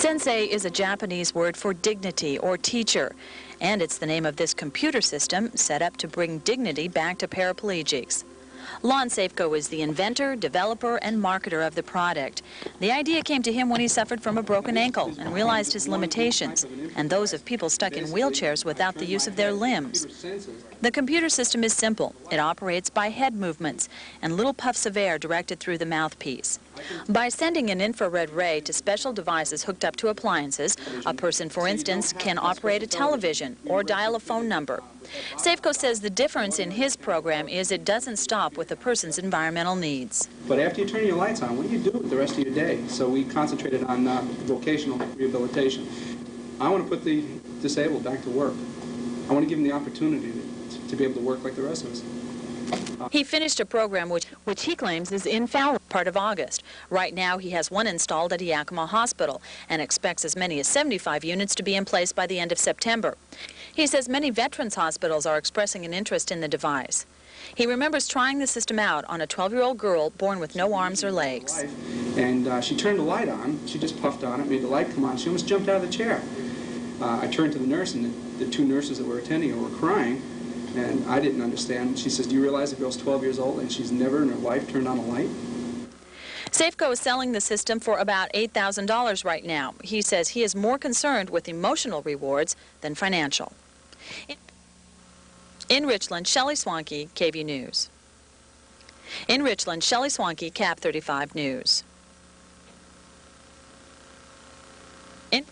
Sensei is a Japanese word for dignity or teacher, and it's the name of this computer system set up to bring dignity back to paraplegics. Lon Safko is the inventor, developer, and marketer of the product. The idea came to him when he suffered from a broken ankle and realized his limitations, and those of people stuck in wheelchairs without the use of their limbs. The computer system is simple. It operates by head movements and little puffs of air directed through the mouthpiece. By sending an infrared ray to special devices hooked up to appliances, a person, for instance, can operate a television or dial a phone number. Safko says the difference in his program is it doesn't stop with a person's environmental needs. But after you turn your lights on, what do you do with the rest of your day? So we concentrated on uh, vocational rehabilitation. I want to put the disabled back to work. I want to give them the opportunity to, to be able to work like the rest of us. He finished a program which, which he claims is in infallible part of August. Right now, he has one installed at Yakima Hospital and expects as many as 75 units to be in place by the end of September. He says many veterans hospitals are expressing an interest in the device. He remembers trying the system out on a 12-year-old girl born with no arms or legs. And uh, she turned the light on. She just puffed on it, made the light come on. She almost jumped out of the chair. Uh, I turned to the nurse, and the, the two nurses that were attending her were crying. And I didn't understand. She says, do you realize the girl's 12 years old and she's never in her life turned on a light? Safko is selling the system for about $8,000 right now. He says he is more concerned with emotional rewards than financial. In Richland, Shelley Swanky, KVEW News. In Richland, Shelley Swanky, KAPP 35 News. In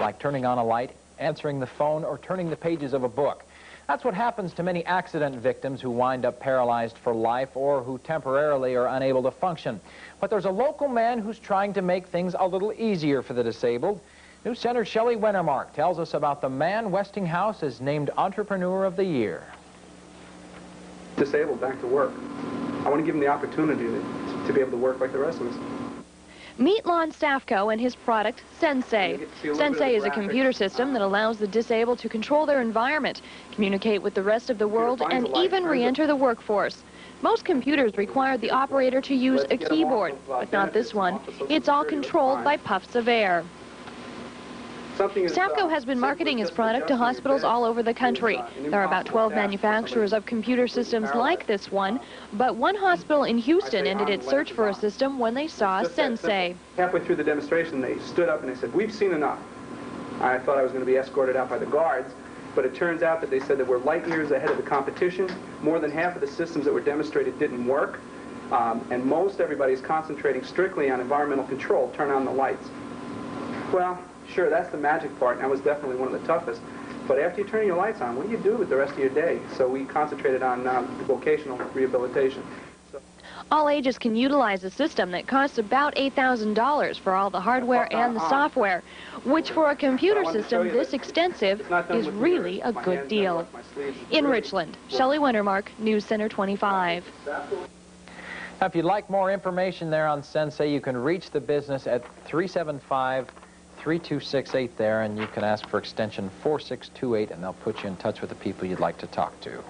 like turning on a light answering the phone, or turning the pages of a book. That's what happens to many accident victims who wind up paralyzed for life or who temporarily are unable to function. But there's a local man who's trying to make things a little easier for the disabled. News Center Shelley Wennermark tells us about the man Westinghouse is named Entrepreneur of the Year. Disabled, back to work. I want to give him the opportunity to, to be able to work like the rest of us. Meet Lon Safko and his product, Sensei. Sensei is a computer system that allows the disabled to control their environment, communicate with the rest of the world, and even re-enter the workforce. Most computers require the operator to use a keyboard, but not this one. It's all controlled by puffs of air. Uh, has been marketing his product to hospitals all over the country. There are about 12 manufacturers of computer systems like this one, but one hospital in Houston ended its search for a system when they saw Sensei. Halfway through the demonstration, they stood up and they said, we've seen enough. I thought I was going to be escorted out by the guards, but it turns out that they said that we're light years ahead of the competition. More than half of the systems that were demonstrated didn't work, um, and most everybody is concentrating strictly on environmental control, turn on the lights. Well, Sure, that's the magic part, and that was definitely one of the toughest. But after you turn your lights on, what do you do with the rest of your day? So we concentrated on um, vocational rehabilitation. So all ages can utilize a system that costs about $8,000 for all the hardware and the software, which for a computer system this extensive is really a good deal. In Richland, Shelley Wintermark, News Center 25. Now, if you'd like more information there on Sensei, you can reach the business at 375 3268 there, and you can ask for extension 4628, and they'll put you in touch with the people you'd like to talk to.